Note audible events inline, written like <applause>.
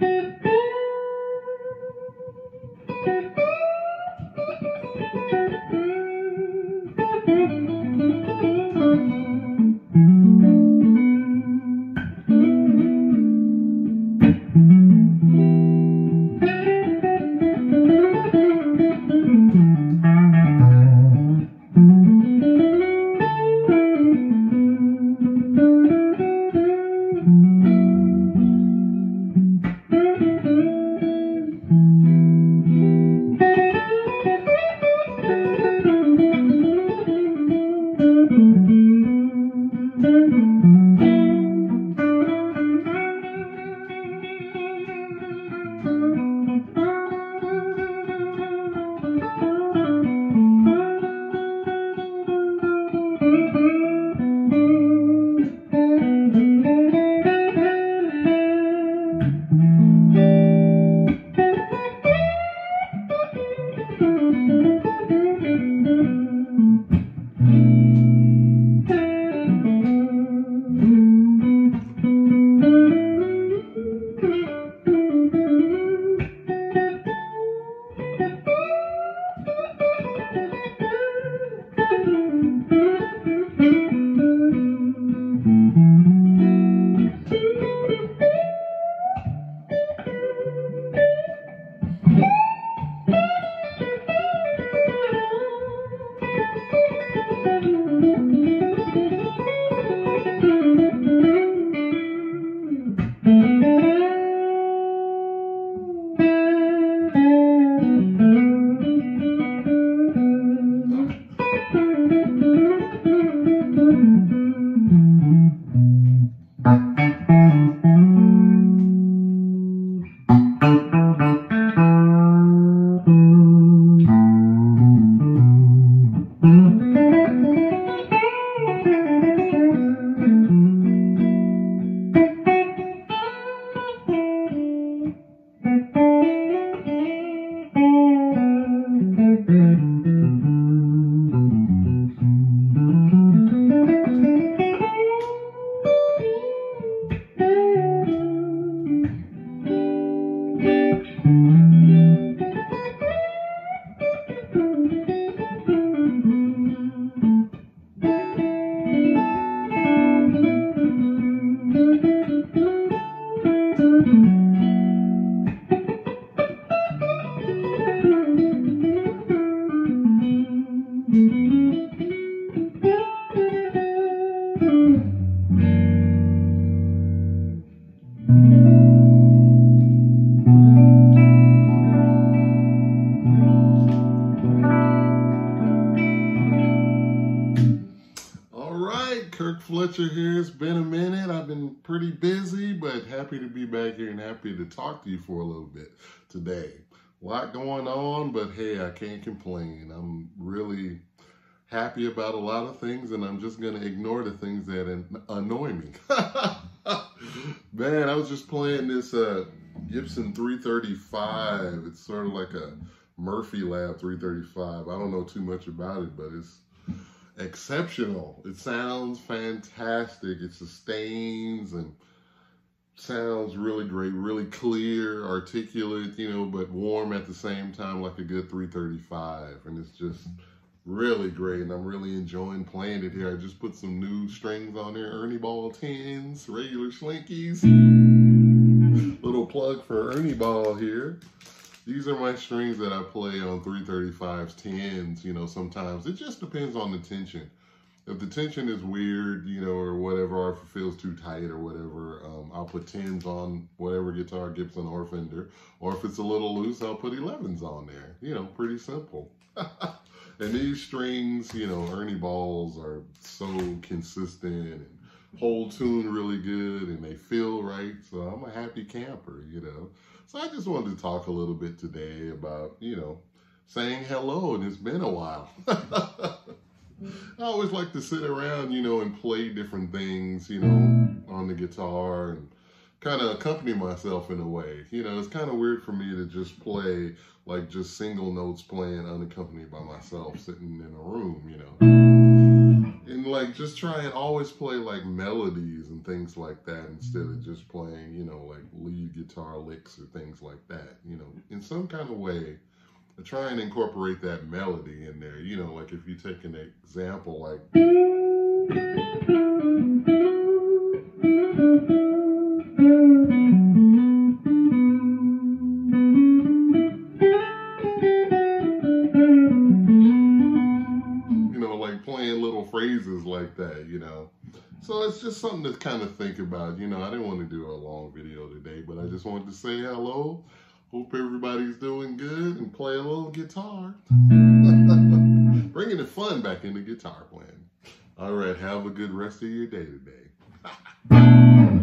Boop. Fletcher here. It's been a minute. I've been pretty busy, but happy to be back here and happy to talk to you for a little bit today. A lot going on, but hey, I can't complain. I'm really happy about a lot of things, and I'm just going to ignore the things that annoy me. <laughs> Man, I was just playing this uh, Gibson 335. It's sort of like a Murphy Lab 335. I don't know too much about it, but it's exceptional. It sounds fantastic. It sustains and sounds really great, really clear, articulate, you know, but warm at the same time, like a good 335. And it's just really great. And I'm really enjoying playing it here. I just put some new strings on there, Ernie Ball 10s, regular slinkies. Little plug for Ernie Ball here. These are my strings that I play on 335s, 10s, you know, sometimes. It just depends on the tension. If the tension is weird, you know, or whatever, or if it feels too tight or whatever, um, I'll put 10s on whatever guitar, Gibson or Fender. Or if it's a little loose, I'll put 11s on there. You know, pretty simple. <laughs> and these strings, you know, Ernie Balls are so consistent and hold tune really good and they feel right. So I'm a happy camper, you know. So I just wanted to talk a little bit today about, you know, saying hello and it's been a while. <laughs> I always like to sit around, you know, and play different things, you know, on the guitar and kind of accompany myself in a way. You know, it's kind of weird for me to just play like just single notes playing unaccompanied by myself sitting in a room, you know. and like just try and always play like melodies and things like that instead of just playing, you know, like lead guitar licks or things like that. You know, in some kind of way, try and incorporate that melody in there. You know, like if you take an example like. Phrases like that, you know. So it's just something to kind of think about. You know, I didn't want to do a long video today, but I just wanted to say hello. Hope everybody's doing good and play a little guitar. <laughs> Bringing the fun back into guitar playing. All right, have a good rest of your day today. <laughs>